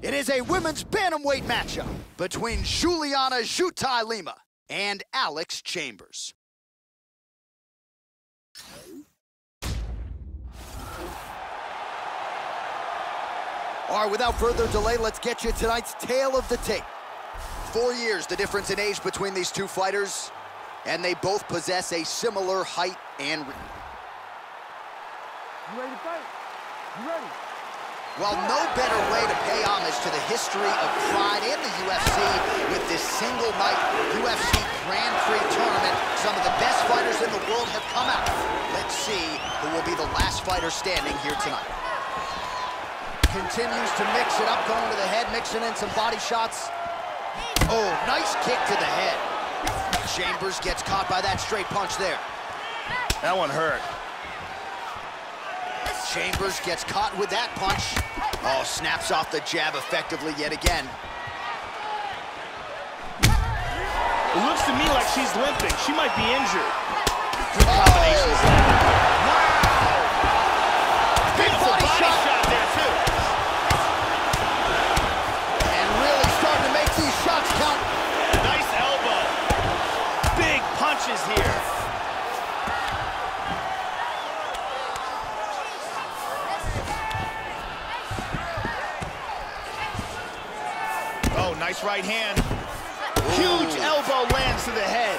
It is a women's bantamweight matchup between Juliana Ju Thai Lima and Alex Chambers. All right, without further delay, let's get you tonight's tale of the tape. Four years, the difference in age between these two fighters, and they both possess a similar height and... You ready to fight? You ready? Well, no better way to pay homage to the history of Pride and the UFC with this single night UFC Grand Prix tournament. Some of the best fighters in the world have come out. Let's see who will be the last fighter standing here tonight. Continues to mix it up, going to the head, mixing in some body shots. Oh, nice kick to the head. Chambers gets caught by that straight punch there. That one hurt. Chambers gets caught with that punch. Oh, snaps off the jab effectively yet again. It looks to me like she's limping. She might be injured. Good combinations. Oh. Wow! Big Beautiful body body shot. shot there, too. And really starting to make these shots count. Nice elbow. Big punches here. Nice right hand. Huge elbow lands to the head.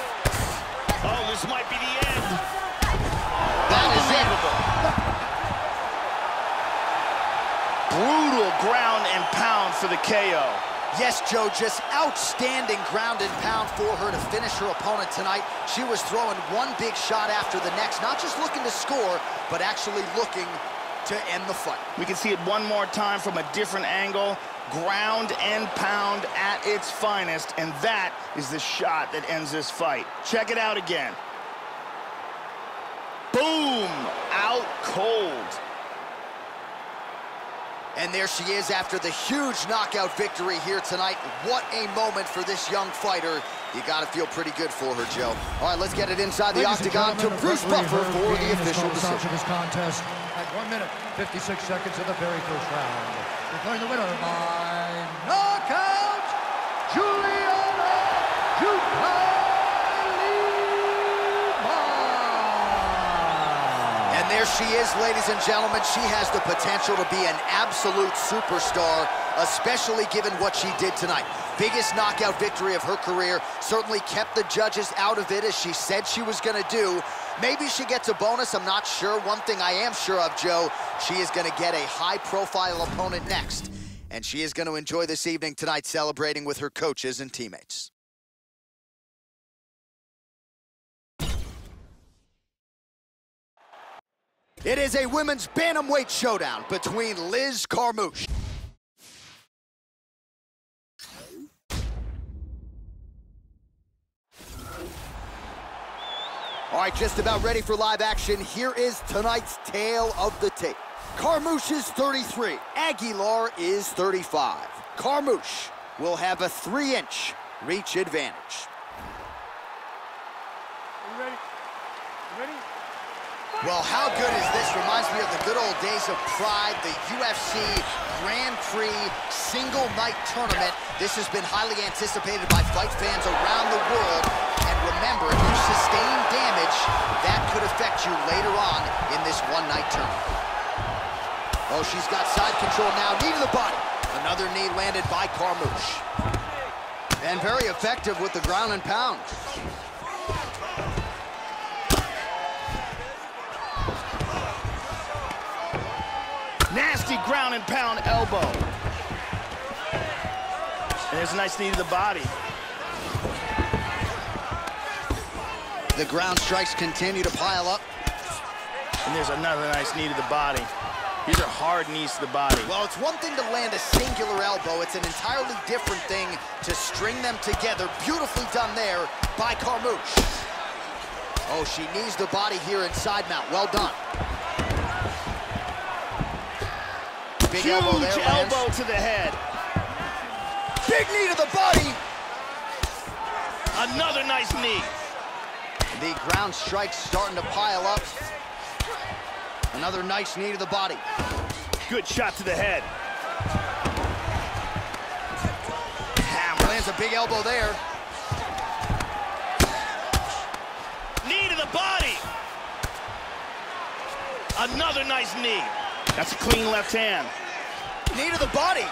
Oh, this might be the end. That is it. Brutal ground and pound for the KO. Yes, Joe, just outstanding ground and pound for her to finish her opponent tonight. She was throwing one big shot after the next, not just looking to score, but actually looking to end the fight. We can see it one more time from a different angle. Ground and pound at its finest, and that is the shot that ends this fight. Check it out again. Boom! Out cold. And there she is after the huge knockout victory here tonight. What a moment for this young fighter. You got to feel pretty good for her, Joe. All right, let's get it inside the Ladies and octagon to Bruce referee Buffer for the official called a stop decision. to this contest at 1 minute, 56 seconds of the very first round. Declaring the winner by knockout, Juliana Ju Thai And there she is, ladies and gentlemen. She has the potential to be an absolute superstar, especially given what she did tonight. Biggest knockout victory of her career. Certainly kept the judges out of it as she said she was going to do. Maybe she gets a bonus, I'm not sure. One thing I am sure of, Joe, she is going to get a high-profile opponent next. And she is going to enjoy this evening tonight celebrating with her coaches and teammates. It is a women's bantamweight showdown between Liz Carmouche. All right, just about ready for live action. Here is tonight's tale of the tape. Carmouche is 33. Aguilar is 35. Carmouche will have a three-inch reach advantage. You ready? You ready? Well, how good is this? Reminds me of the good old days of Pride, the UFC Grand Prix single night tournament. This has been highly anticipated by fight fans around the world. And remember, if you sustain damage, that could affect you later on in this one night tournament. Oh, she's got side control now. Knee to the body. Another knee landed by Carmouche. And very effective with the ground and pound. Nasty ground and pound elbow. And there's a nice knee to the body. The ground strikes continue to pile up. And there's another nice knee to the body. These are hard knees to the body. Well, it's one thing to land a singular elbow. It's an entirely different thing to string them together. Beautifully done there by Carmouche. Oh, she knees the body here in side mount. Well done. Elbow there, elbow to the head. Big knee to the body. Another nice knee. The ground strikes starting to pile up. Another nice knee to the body. Good shot to the head. Lands a big elbow there. Knee to the body. Another nice knee. That's a clean left hand. Knee to the body.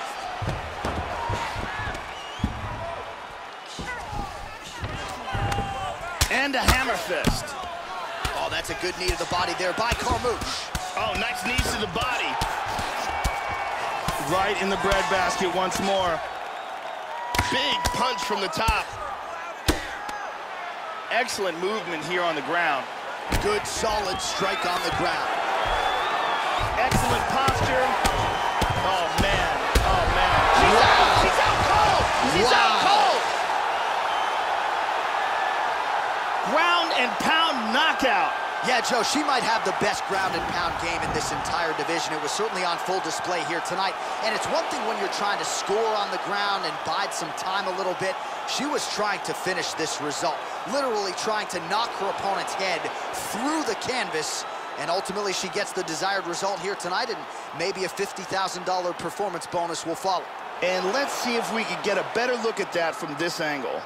And a hammer fist. Oh, that's a good knee to the body there by Carmouche. Oh, nice knees to the body. Right in the breadbasket once more. Big punch from the top. Excellent movement here on the ground. Good, solid strike on the ground. Cold. She's out cold. Ground and pound knockout. Yeah, Joe, she might have the best ground and pound game in this entire division. It was certainly on full display here tonight. And it's one thing when you're trying to score on the ground and bide some time a little bit. She was trying to finish this result, literally trying to knock her opponent's head through the canvas. And ultimately, she gets the desired result here tonight, and maybe a $50,000 performance bonus will follow. And let's see if we can get a better look at that from this angle.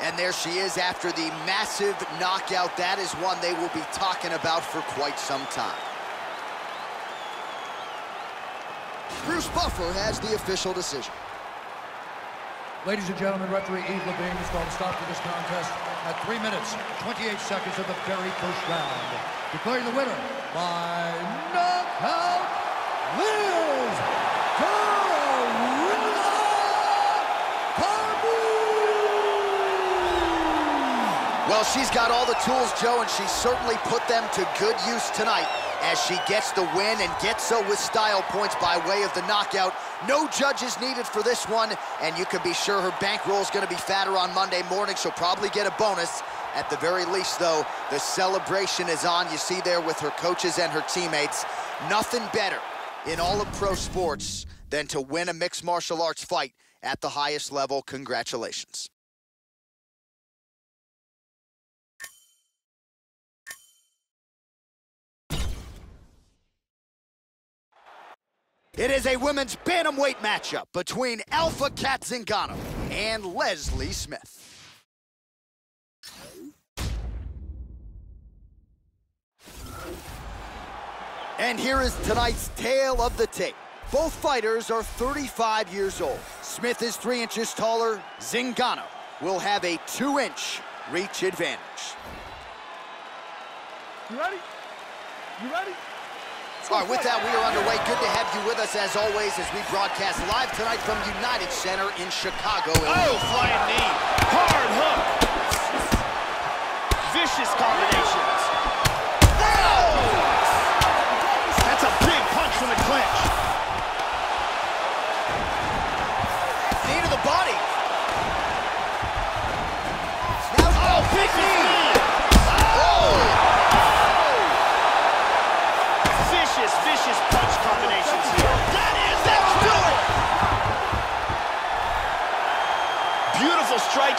And there she is after the massive knockout. That is one they will be talking about for quite some time. Bruce Buffer has the official decision. Ladies and gentlemen, referee Yves Lavigne has called a stop to this contest at 3 minutes, 28 seconds of the very first round. Declaring the winner by knockout, Liz Carmouche! Well, she's got all the tools, Joe, and she certainly put them to good use tonight as she gets the win and gets so with style points by way of the knockout. No judges needed for this one, and you can be sure her bankroll is going to be fatter on Monday morning. She'll probably get a bonus. At the very least, though, the celebration is on. You see there with her coaches and her teammates. Nothing better in all of pro sports than to win a mixed martial arts fight at the highest level. Congratulations. It is a women's bantamweight matchup between Alpha Cat Zingano and Leslie Smith. And here is tonight's tale of the tape. Both fighters are 35 years old. Smith is three inches taller. Zingano will have a two-inch reach advantage. You ready? You ready? All right, with that, we are underway. Good to have you with us, as always, as we broadcast live tonight from United Center in Chicago, Oh, flying knee. Hard hook. Vicious combinations.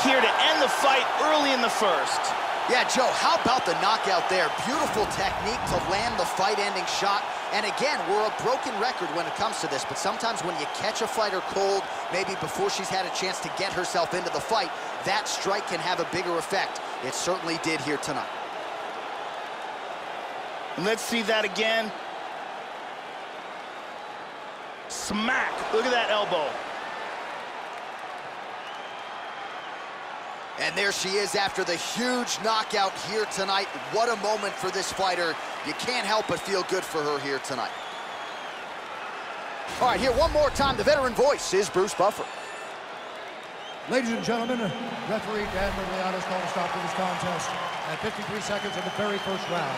Here to end the fight early in the first. Yeah, Joe, how about the knockout there? Beautiful technique to land the fight-ending shot. And again, we're a broken record when it comes to this, but sometimes when you catch a fighter cold, maybe before she's had a chance to get herself into the fight, that strike can have a bigger effect. It certainly did here tonight. And let's see that again. Smack. Look at that elbow. And there she is after the huge knockout here tonight. What a moment for this fighter. You can't help but feel good for her here tonight. All right, here one more time. The veteran voice is Bruce Buffer. Ladies and gentlemen, referee Dan Miragliotta's called a stop to this contest at 53 seconds of the very first round.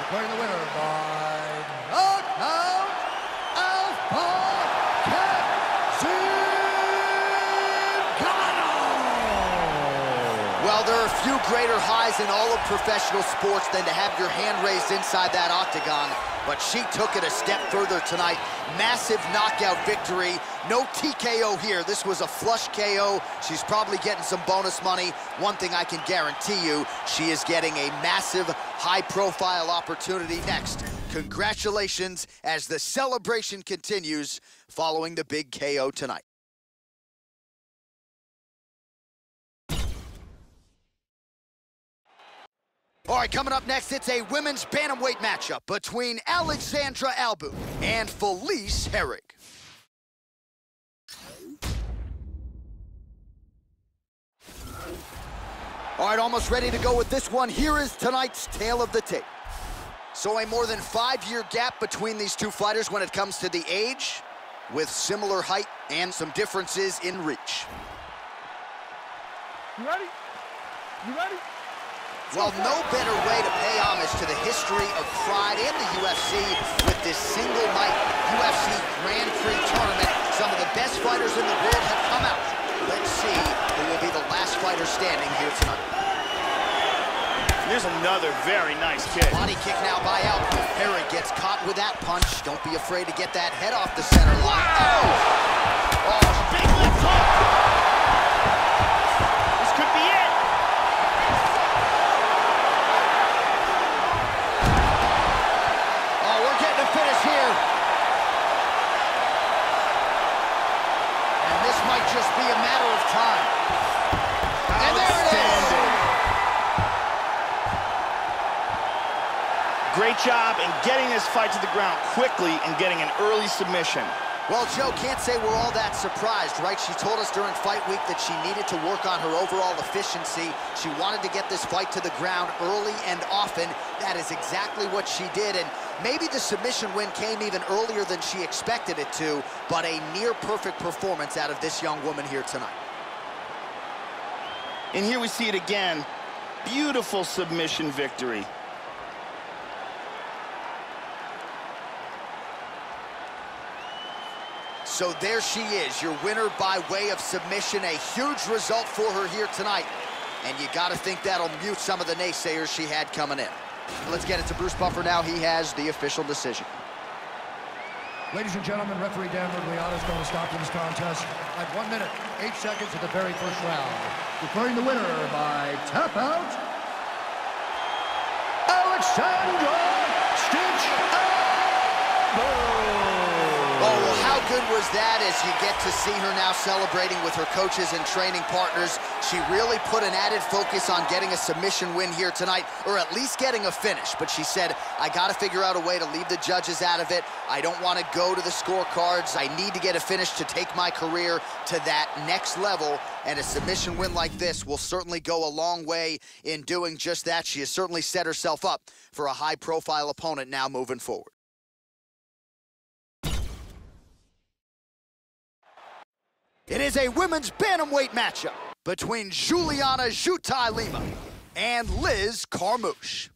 Declaring the winner by knockout, Alpha Cat Zingano! Well, there are few greater highs in all of professional sports than to have your hand raised inside that octagon, but she took it a step further tonight. Massive knockout victory. No TKO here. This was a flush KO. She's probably getting some bonus money. One thing I can guarantee you, she is getting a massive, high-profile opportunity next. Congratulations as the celebration continues following the big KO tonight. All right, coming up next, it's a women's bantamweight matchup between Alexandra Albu and Felice Herrig. All right, almost ready to go with this one. Here is tonight's Tale of the Tape. So a more than five-year gap between these two fighters when it comes to the age, with similar height and some differences in reach. You ready? You ready? Well, no better way to pay homage to the history of Pride and the UFC with this single night UFC Grand Prix tournament. Some of the best fighters in the world have come out. Let's see who will be the last fighter standing here tonight. There's another very nice kick. Body kick now by Albu. Herrig gets caught with that punch. Don't be afraid to get that head off the center line. Oh! Oh, big left hook. Great job in getting this fight to the ground quickly and getting an early submission. Well, Joe, can't say we're all that surprised, right? She told us during fight week that she needed to work on her overall efficiency. She wanted to get this fight to the ground early and often. That is exactly what she did, and maybe the submission win came even earlier than she expected it to, but a near-perfect performance out of this young woman here tonight. And here we see it again. Beautiful submission victory. So there she is, your winner by way of submission. A huge result for her here tonight. And you got to think that'll mute some of the naysayers she had coming in. Let's get it to Bruce Buffer now. He has the official decision. Ladies and gentlemen, referee Dan Miragliotta is going to stop this contest at one minute, eight seconds of the very first round. Declaring the winner by tap out, Alexandra Stitch Albu. Oh, well, how good was that as you get to see her now celebrating with her coaches and training partners. She really put an added focus on getting a submission win here tonight, or at least getting a finish. But she said, I got to figure out a way to leave the judges out of it. I don't want to go to the scorecards. I need to get a finish to take my career to that next level. And a submission win like this will certainly go a long way in doing just that. She has certainly set herself up for a high-profile opponent now moving forward. It is a women's bantamweight matchup between Juliana Ju Thai Lima and Liz Carmouche.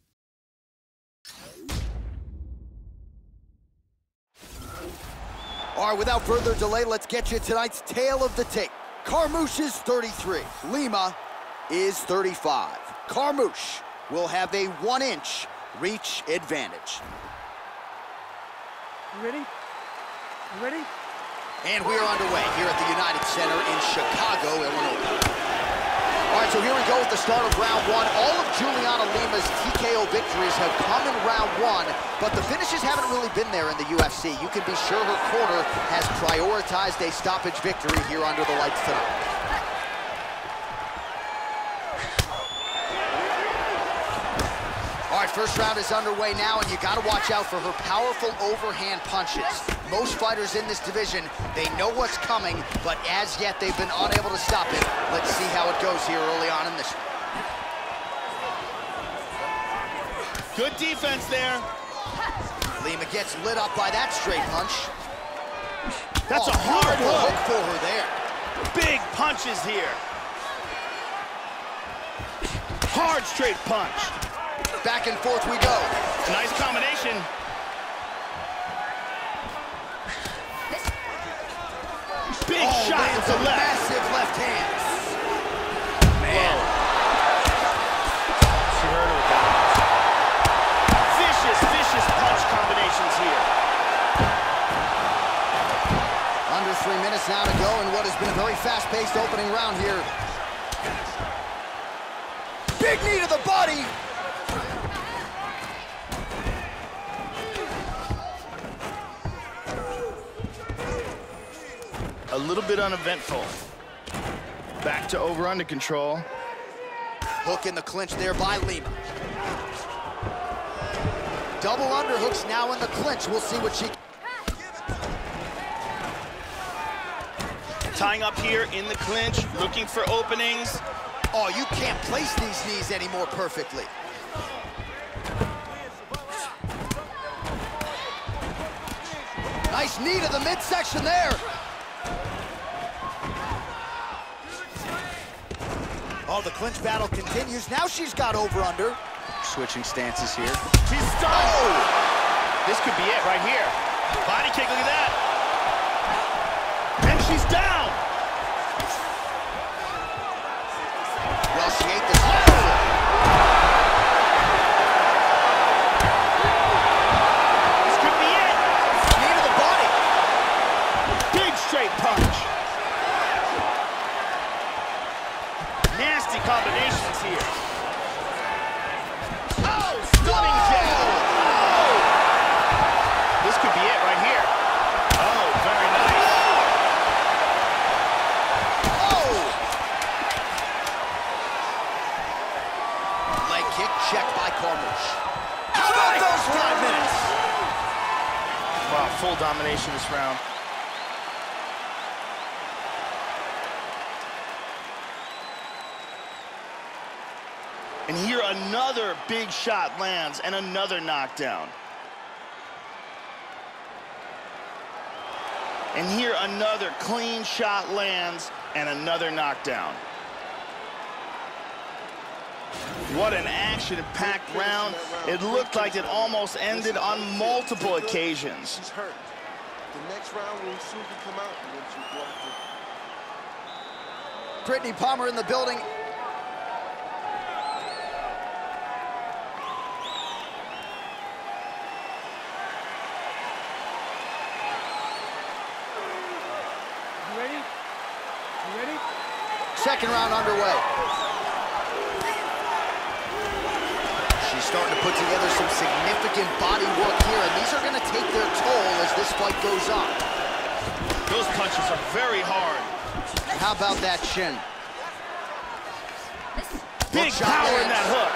All right, without further delay, let's get you tonight's tale of the tape. Carmouche is 33. Lima is 35. Carmouche will have a one-inch reach advantage. You ready? You ready? And we are underway here at the Center in Chicago, Illinois. All right, so here we go with the start of round one. All of Juliana Lima's TKO victories have come in round one, but the finishes haven't really been there in the UFC. You can be sure her corner has prioritized a stoppage victory here under the lights tonight. All right, first round is underway now, and you got to watch out for her powerful overhand punches. Most fighters in this division, they know what's coming, but as yet they've been unable to stop it. Let's see how it goes here early on in this one. Good defense there. Lima gets lit up by that straight punch. That's Oh, a hard hook. hook for her there. Big punches here. Hard straight punch. Back and forth we go. Nice combination. Big Oh, shot with the a left. massive left hand. Man. She heard her down. Vicious, vicious punch combinations here. Under three minutes now to go in what has been a very fast-paced opening round here. Big knee to the body. A little bit uneventful. Back to over under control. Hook in the clinch there by Lima. Double underhooks now in the clinch. We'll see what she... Tying up here in the clinch, looking for openings. Oh, you can't place these knees anymore perfectly. Nice knee to the midsection there. Oh, the clinch battle continues. Now she's got over under. Switching stances here. She's stunned. Oh! This could be it right here. Body kick, look at that. Full domination this round. And here another big shot lands and another knockdown. And here another clean shot lands and another knockdown. What an action-packed round. It looked like it almost ended on multiple occasions. She's hurt. The next round will soon come out and then she'll go after Brittany Palmer in the building. You ready? You ready? Second round underway. She's starting to put together some significant body work here, and these are going to take their toll as this fight goes on. Those punches are very hard. How about that shin? Big shot power in that hook.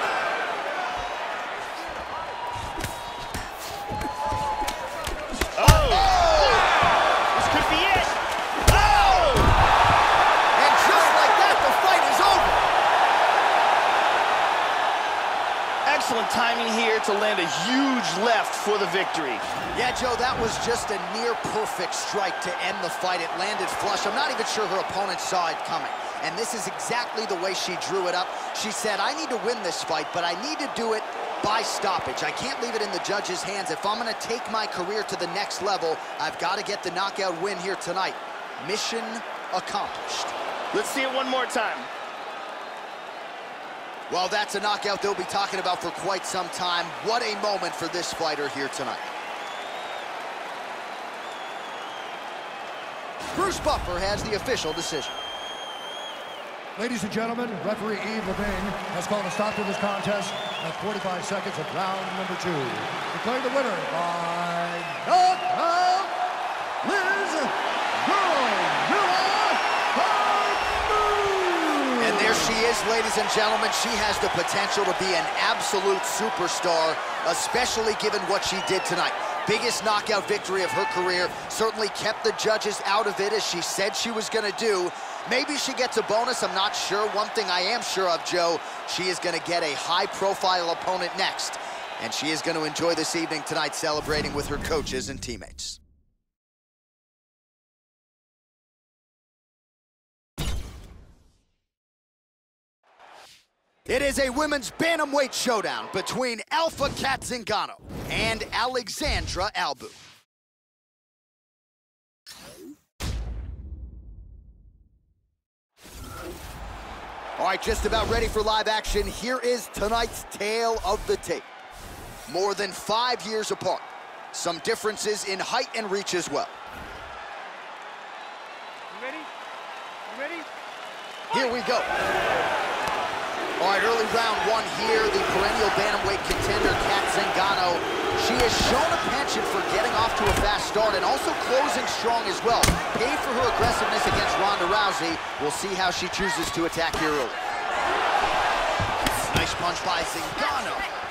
Excellent timing here to land a huge left for the victory. Yeah, Joe, that was just a near-perfect strike to end the fight. It landed flush. I'm not even sure her opponent saw it coming. And this is exactly the way she drew it up. She said, I need to win this fight, but I need to do it by stoppage. I can't leave it in the judge's hands. If I'm going to take my career to the next level, I've got to get the knockout win here tonight. Mission accomplished. Let's see it one more time. Well, that's a knockout they'll be talking about for quite some time. What a moment for this fighter here tonight. Bruce Buffer has the official decision. Ladies and gentlemen, referee Yves Lavigne has called a stop to this contest at 45 seconds of round number two. Declaring the winner by knockout, Ladies and gentlemen. She has the potential to be an absolute superstar, especially given what she did tonight. Biggest knockout victory of her career. Certainly kept the judges out of it as she said she was going to do. Maybe she gets a bonus, I'm not sure. One thing I am sure of, Joe, she is going to get a high-profile opponent next. And she is going to enjoy this evening tonight celebrating with her coaches and teammates. It is a women's bantamweight showdown between Alpha Cat Zingano and Alexandra Albu. All right, just about ready for live action. Here is tonight's tale of the tape. More than five years apart. Some differences in height and reach as well. You ready? You ready? Here we go. All right, early round one here, the perennial bantamweight contender, Cat Zingano. She has shown a penchant for getting off to a fast start and also closing strong as well. Paid for her aggressiveness against Ronda Rousey. We'll see how she chooses to attack here early. Nice punch by Zingano.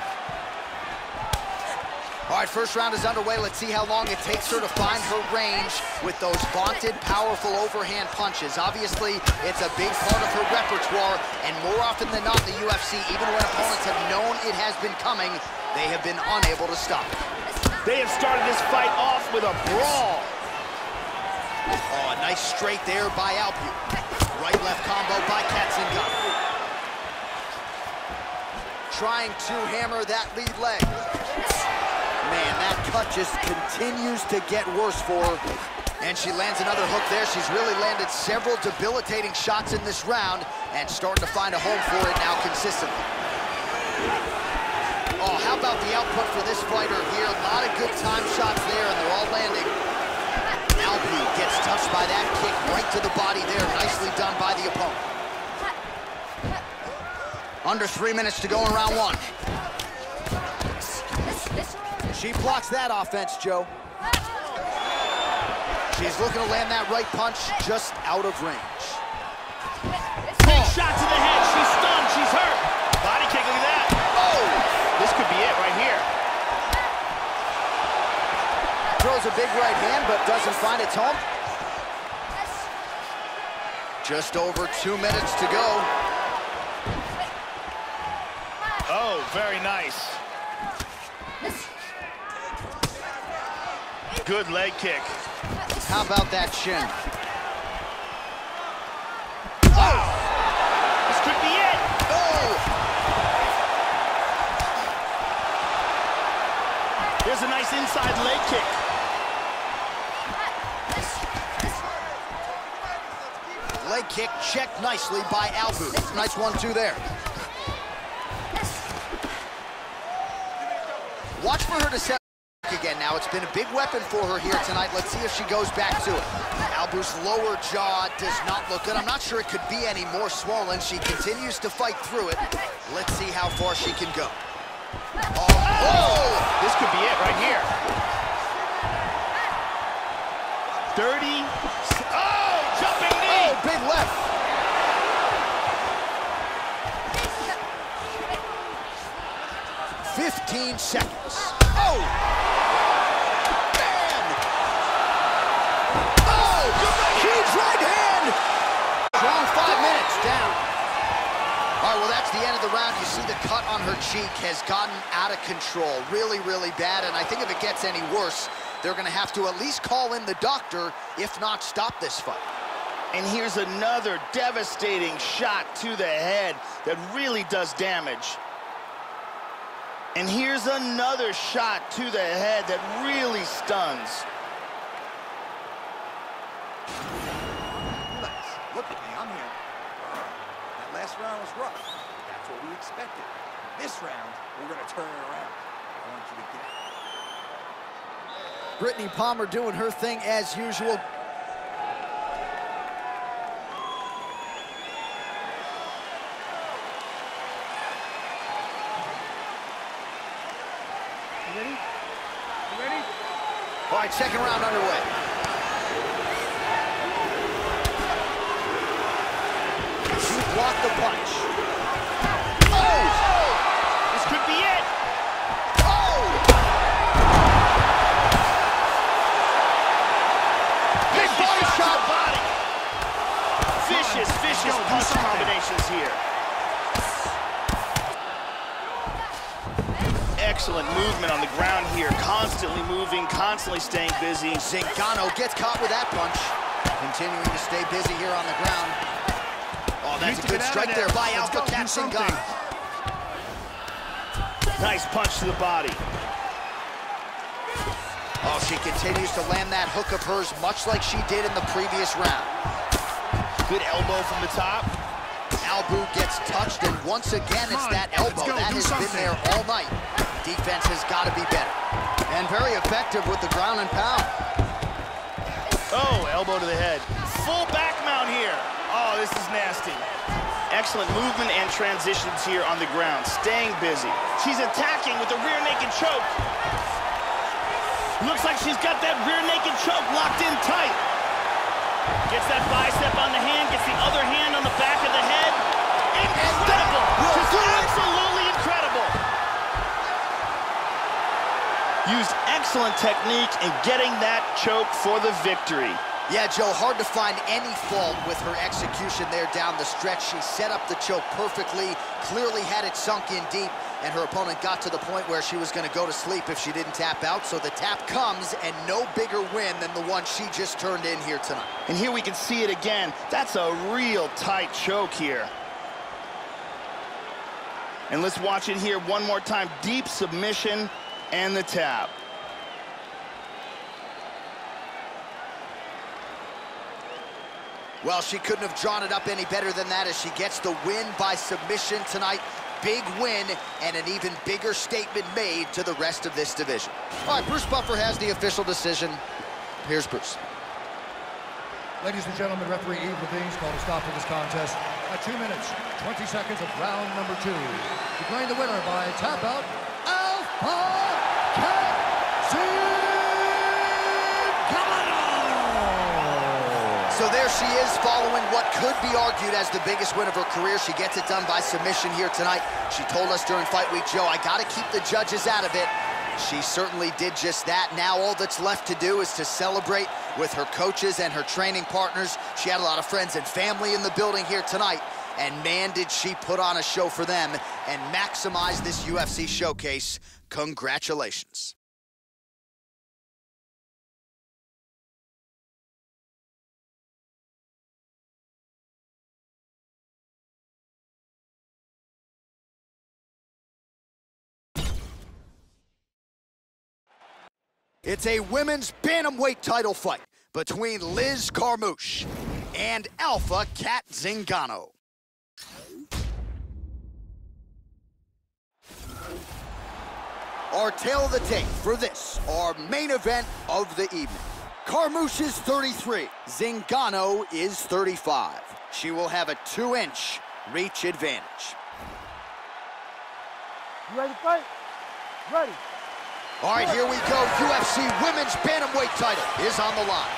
All right, first round is underway. Let's see how long it takes her to find her range with those vaunted, powerful overhand punches. Obviously, it's a big part of her repertoire, and more often than not the UFC, even when opponents have known it has been coming, they have been unable to stop it. They have started this fight off with a brawl. Oh, a nice straight there by Albu. Right-left combo by Cat Zingano. Trying to hammer that lead leg. Just continues to get worse for her. And she lands another hook there. She's really landed several debilitating shots in this round and starting to find a home for it now consistently. Oh, how about the output for this fighter here? A lot of good time shots there, and they're all landing. Albu gets touched by that kick right to the body there. Nicely done by the opponent. Under three minutes to go in round one. She blocks that offense, Joe. She's looking to land that right punch just out of range. Big shot to the head. She's stunned. She's hurt. Body kick, look at that. Oh! This could be it right here. Throws a big right hand, but doesn't find its home. Just over two minutes to go. Oh, very nice. Good leg kick. How about that shin? Wow! This could be it. Oh! There's a nice inside leg kick. Leg kick checked nicely by Albu. Nice one-two there. Watch for her to set again now. It's been a big weapon for her here tonight. Let's see if she goes back to it. Albu's lower jaw does not look good. I'm not sure it could be any more swollen. She continues to fight through it. Let's see how far she can go. Oh, oh! This could be it right here. 30. Oh, oh jumping knee. Oh, big left. Fifteen seconds. Oh! Right, well, that's the end of the round. You see the cut on her cheek has gotten out of control. Really, really bad. And I think if it gets any worse, they're going to have to at least call in the doctor, if not stop this fight. And here's another devastating shot to the head that really does damage. And here's another shot to the head that really stuns. Relax. Look at me. I'm here. That last round was rough. That's what we expected. This round, we're going to turn it around. I want you to get it. Brittany Palmer doing her thing as usual. You ready? You ready? All right, second round underway. Combinations here. Excellent movement on the ground here. Constantly moving, constantly staying busy. Zingano gets caught with that punch. Continuing to stay busy here on the ground. Oh, that's a good strike there by Alpha Cat Zingano. Nice punch to the body. Oh, she continues to land that hook of hers much like she did in the previous round. Good elbow from the top. Albu gets touched, and once again, it's that elbow. That has been there all night. Defense has got to be better. And very effective with the ground and pound. Oh, elbow to the head. Full back mount here. Oh, this is nasty. Excellent movement and transitions here on the ground. Staying busy. She's attacking with the rear naked choke. Looks like she's got that rear naked choke locked in tight. Gets that bicep on the hand, gets the other hand on the back the excellent technique in getting that choke for the victory. Yeah, Joe, hard to find any fault with her execution there down the stretch. She set up the choke perfectly, clearly had it sunk in deep, and her opponent got to the point where she was going to go to sleep if she didn't tap out. So the tap comes, and no bigger win than the one she just turned in here tonight. And here we can see it again. That's a real tight choke here. And let's watch it here one more time. Deep submission and the tap. Well, she couldn't have drawn it up any better than that as she gets the win by submission tonight. Big win and an even bigger statement made to the rest of this division. All right, Bruce Buffer has the official decision. Here's Bruce. Ladies and gentlemen, referee Yves Lavigne's called a stop to this contest at 2 minutes, 20 seconds of round number two. Declaring the winner by tap out, Alpha she is following what could be argued as the biggest win of her career. She gets it done by submission here tonight. She told us during Fight Week, Joe, I got to keep the judges out of it. She certainly did just that. Now all that's left to do is to celebrate with her coaches and her training partners. She had a lot of friends and family in the building here tonight. And man, did she put on a show for them and maximize this UFC showcase. Congratulations. It's a women's bantamweight title fight between Liz Carmouche and Alpha Cat Zingano. Our tale of the tape for this, our main event of the evening. Carmouche is 33, Zingano is 35. She will have a two-inch reach advantage. You ready to fight? Ready. All right, here we go. UFC Women's Bantamweight title is on the line.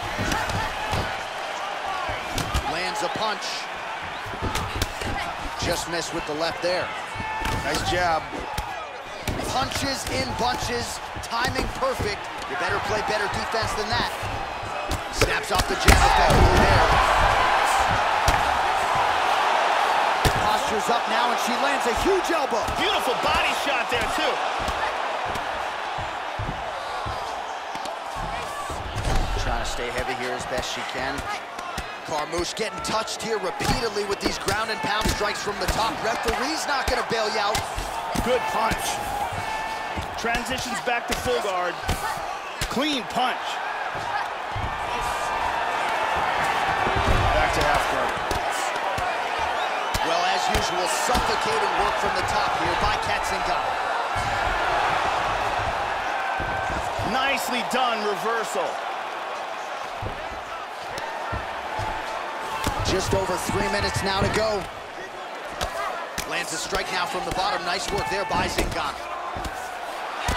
Lands a punch. Just missed with the left there. Nice job. Punches in bunches, timing perfect. You better play better defense than that. Snaps off the jab effectively there. Posture's up now, and she lands a huge elbow. Beautiful body shot there, too. To stay heavy here as best she can. Carmouche getting touched here repeatedly with these ground and pound strikes from the top. Referee's not going to bail you out. Good punch. Transitions back to full guard. Clean punch. Back to half guard. Well, as usual, suffocating work from the top here by Cat Zingano. Nicely done reversal. Just over three minutes now to go. Lands a strike now from the bottom. Nice work there by Zingano.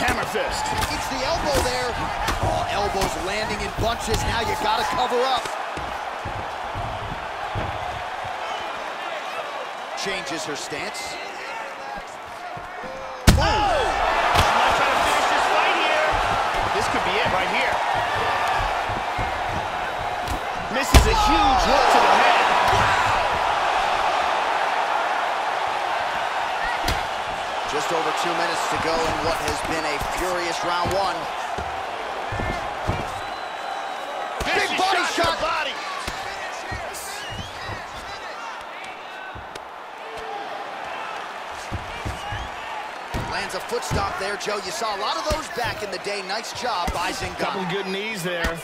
Hammer fist. Eats the elbow there. Oh, elbows landing in bunches. Now you gotta cover up. Changes her stance. Oh! She might try to finish this fight here. This could be it right here. Misses a huge hook to the head. Two minutes to go in what has been a furious round one. Big body to shot. Body. Lands a foot stomp there, Joe. You saw a lot of those back in the day. Nice job by Couple good knees there.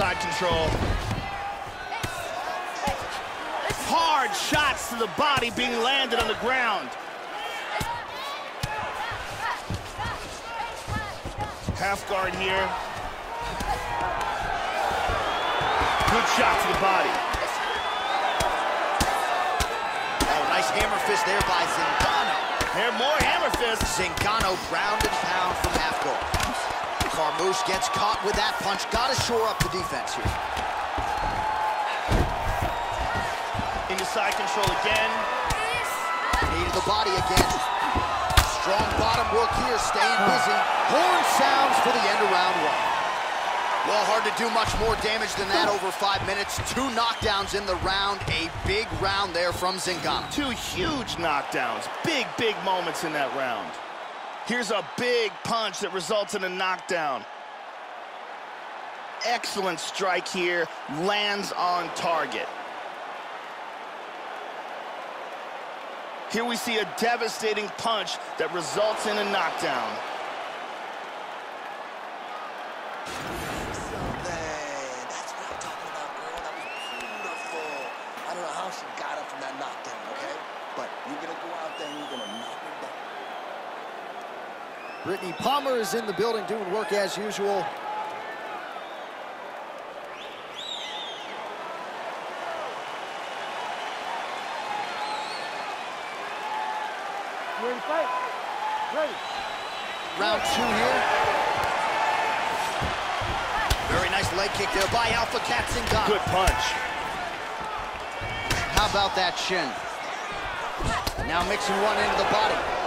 Side control. Hard shots to the body being landed on the ground. Half guard here. Good shot to the body. Oh, nice hammer fist there by Zingano. There, more hammer fists. Zingano ground and pound from half guard. Carmouche gets caught with that punch. Got to shore up the defense here. Into side control again. Knee to the body again. Strong bottom work here, staying busy. Horn sounds for the end of round one. Well, hard to do much more damage than that over five minutes. Two knockdowns in the round. A big round there from Zingano. Two huge knockdowns. Big, big moments in that round. Here's a big punch that results in a knockdown. Excellent strike here. Lands on target. Here we see a devastating punch that results in a knockdown. Man, that's what I'm talking about, girl. That was beautiful. I don't know how she got up from that knockdown, okay? But you're gonna go out there and you're gonna knock her down. Brittney Palmer is in the building doing work as usual. You ready to fight? Ready. Round two here. Very nice leg kick there by Alpha Cat Zingano. Good punch. How about that shin? Now mixing one into the body.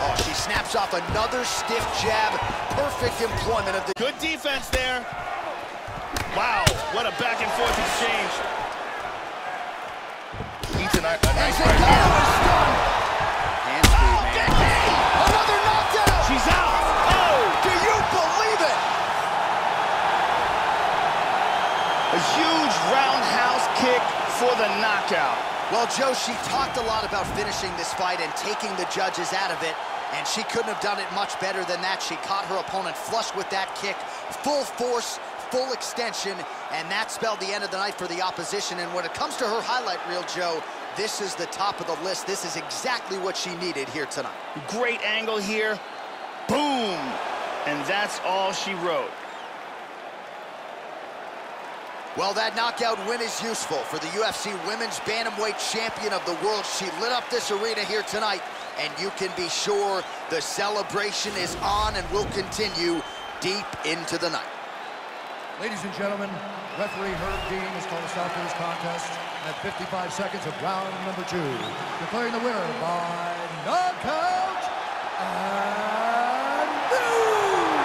Oh, she snaps off another stiff jab. Perfect employment of the... Good defense there. Wow, what a back and forth exchange. Eats a, a nice right Well, Joe, she talked a lot about finishing this fight and taking the judges out of it, and she couldn't have done it much better than that. She caught her opponent flush with that kick, full force, full extension, and that spelled the end of the night for the opposition. And when it comes to her highlight reel, Joe, this is the top of the list. This is exactly what she needed here tonight. Great angle here. Boom! And that's all she wrote. Well, that knockout win is useful for the UFC Women's Bantamweight Champion of the World. She lit up this arena here tonight, and you can be sure the celebration is on and will continue deep into the night. Ladies and gentlemen, referee Herb Dean has called a stop to this contest at 55 seconds of round number two, declaring the winner by knockout and new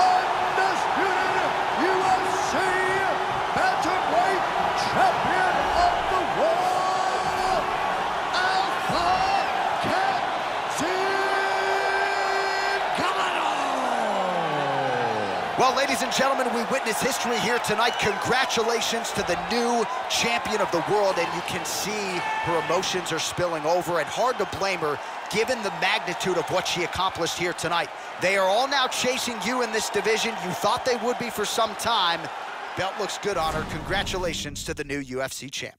undisputed UFC bantamweight champion of the world, Alpha Cat Zingano. Well, ladies and gentlemen, we witness history here tonight. Congratulations to the new champion of the world, and you can see her emotions are spilling over, and hard to blame her given the magnitude of what she accomplished here tonight. They are all now chasing you in this division. You thought they would be for some time. Belt looks good on her. Congratulations to the new UFC champ.